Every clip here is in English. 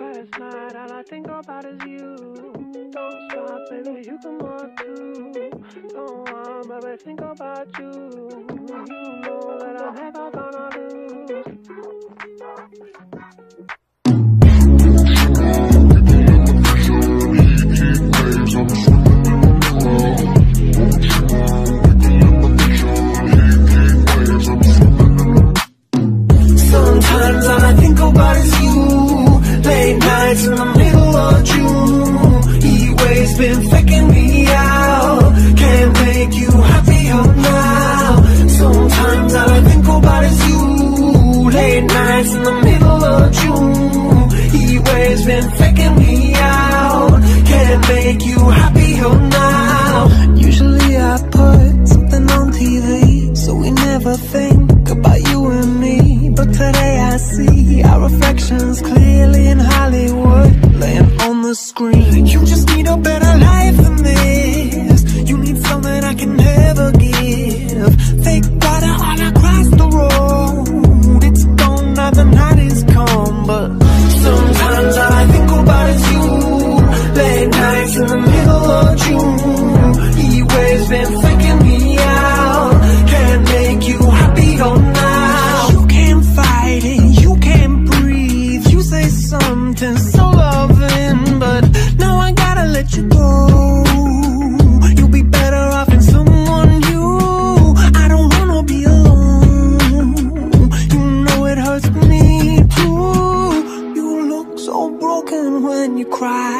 Last night, all I think about is you. Don't stop, baby, you come on too. Don't want, baby, think about you. You know that I'm Sometimes all I think about is you. Late nights in the middle of June. He waves been faking me out. Can't make you happier oh, now. Usually I put something on TV, so we never think about you and me. But today I see our reflections clearly in Hollywood, laying on the screen. Something so loving, but now I gotta let you go. You'll be better off in someone new. I don't wanna be alone. You know it hurts me too. You look so broken when you cry.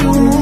in